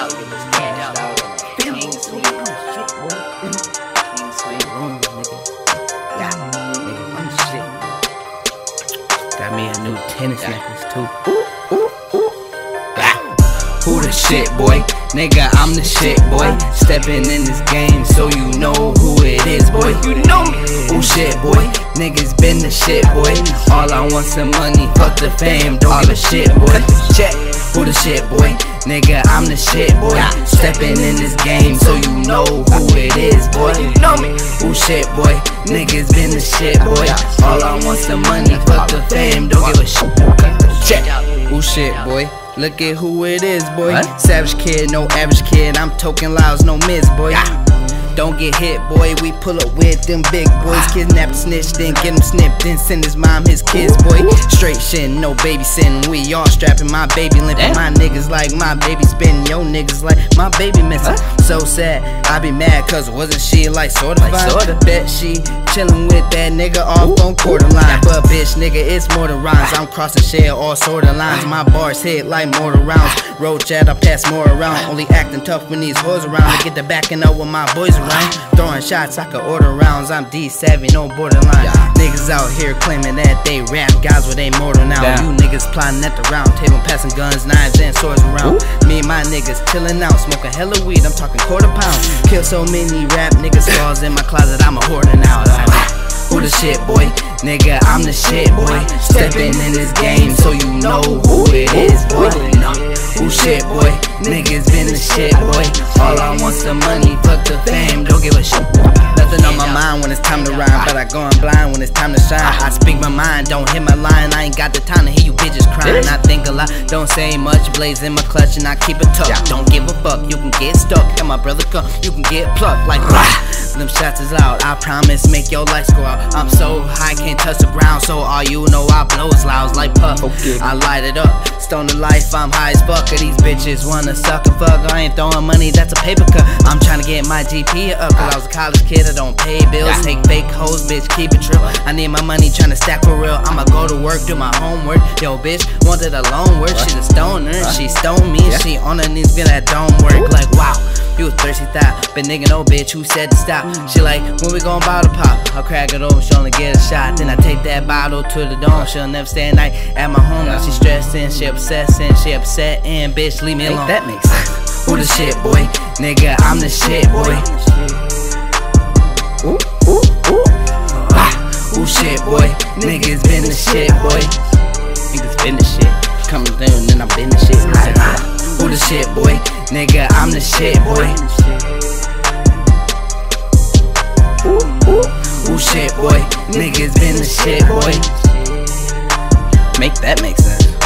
out, stand out. King king nigga. Nigga. I'm shit. Got me a new tennis necklace too. Ooh, ooh, ooh. Who the shit, boy? Nigga, I'm the shit, boy. Stepping in this game, so you know who it is, boy. You know me. Oh shit, boy. Niggas been the shit, boy. All I want some money, fuck the fame, don't give a shit, boy. Check. Who the shit, boy? Nigga, I'm the shit, boy. Stepping in this game, so you know who it is, boy. You know me. Who shit, boy? Niggas been the shit, boy. All I want's the money, fuck the fame, don't give a shit. Check. Who shit, boy? Look at who it is, boy. Savage kid, no average kid. I'm token loud, no miss, boy. Don't get hit, boy. We pull up with them big boys. Kidnap, snitch, then get him snipped. Then send his mom his kids, boy. Straight shit, no babysitting. We all strapping my baby limping. My niggas like my baby spinning. Yo niggas like my baby missing. So sad, I be mad cause wasn't she like sorta Like sorta. Bet she chillin' with that nigga off on quarter line. But bitch, nigga, it's more than rhymes. I'm crossing share all sort of lines. My bars hit like mortar rounds. Road chat, I pass more around. Only acting tough when these hoes around. I get the backing up with my boys around. Throwing shots, I can order rounds. I'm D7, no borderline. Niggas out here claiming that they rap guys with they mortal now. Damn. You niggas plotting at the round table, passing guns, knives, and swords around. Me and my niggas chillin' out, smoking hella weed. I'm talking quarter pound. Kill so many rap niggas, skulls in my closet. I'm a hoarder now. Who the shit, boy? Nigga, I'm the shit, boy. Stepping in this game, so you know who it is, boy. Who shit, boy? Niggas been the shit, boy. All I want's the money, fuck the fame, don't give a shit. Nothing on my mind when it's time to rhyme, but I go on blind when it's time to shine. I speak my mind, don't hit my line. I ain't got the time to hear you bitches crying. I think a lot, don't say much. Blaze in my clutch and I keep it tucked. Don't give a fuck, you can get stuck. And my brother come, you can get plucked like Them shots is loud, I promise, make your lights go out. I'm so high, can't touch the ground, so all you know I blow blows louds like puff. Okay. I light it up, stone the life, I'm high as fuck. These bitches wanna suck and fuck. I ain't throwing money, that's a paper cut. I'm trying to get my GP up, cause I was a college kid, I don't pay bills. Take fake hoes, bitch, keep it real. I need my money, trying to stack for real. I'ma go to work, do my homework. Yo, bitch, wanted a loan work. She's a stoner, she stoned me, she on her knees, feel that don't work. Like, wow. You a thirsty thought, but nigga, no bitch, who said to stop? She like, when we gon' bottle pop? I'll crack it open, she only get a shot. Then I take that bottle to the dome. She'll never stay a night at my home. Now she stressing, she obsessing, she upset, and bitch, leave me alone. that makes sense. Who the shit, boy? Nigga, I'm the shit, boy. Ooh, ooh, ooh. Ah, Who shit, boy? Niggas been the shit, boy. Niggas been the shit. Coming through and then I been the shit. Shit, boy? Nigga, I'm the shit, boy. Who shit, boy? Niggas been the shit, boy. Make that make sense.